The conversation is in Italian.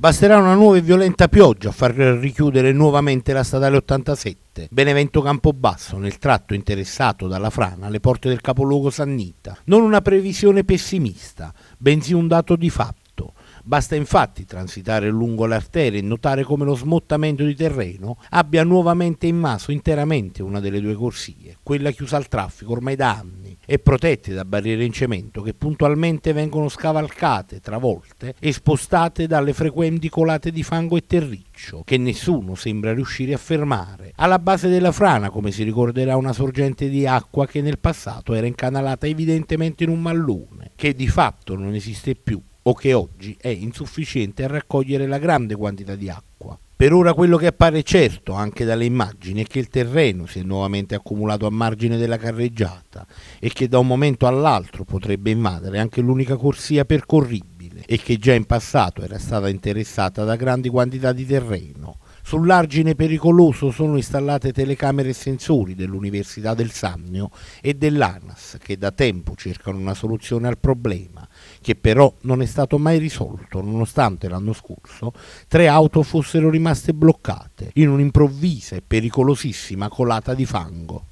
Basterà una nuova e violenta pioggia a far richiudere nuovamente la statale 87, Benevento Campobasso, nel tratto interessato dalla frana alle porte del capoluogo Sannita. Non una previsione pessimista, bensì un dato di fatto. Basta infatti transitare lungo l'arteria e notare come lo smottamento di terreno abbia nuovamente invaso interamente una delle due corsie, quella chiusa al traffico ormai da anni e protette da barriere in cemento che puntualmente vengono scavalcate, travolte e spostate dalle frequenti colate di fango e terriccio che nessuno sembra riuscire a fermare. Alla base della frana, come si ricorderà, una sorgente di acqua che nel passato era incanalata evidentemente in un mallone, che di fatto non esiste più o che oggi è insufficiente a raccogliere la grande quantità di acqua. Per ora quello che appare certo anche dalle immagini è che il terreno si è nuovamente accumulato a margine della carreggiata e che da un momento all'altro potrebbe invadere anche l'unica corsia percorribile e che già in passato era stata interessata da grandi quantità di terreno. Sull'argine pericoloso sono installate telecamere e sensori dell'Università del Sannio e dell'ANAS che da tempo cercano una soluzione al problema che però non è stato mai risolto nonostante l'anno scorso tre auto fossero rimaste bloccate in un'improvvisa e pericolosissima colata di fango.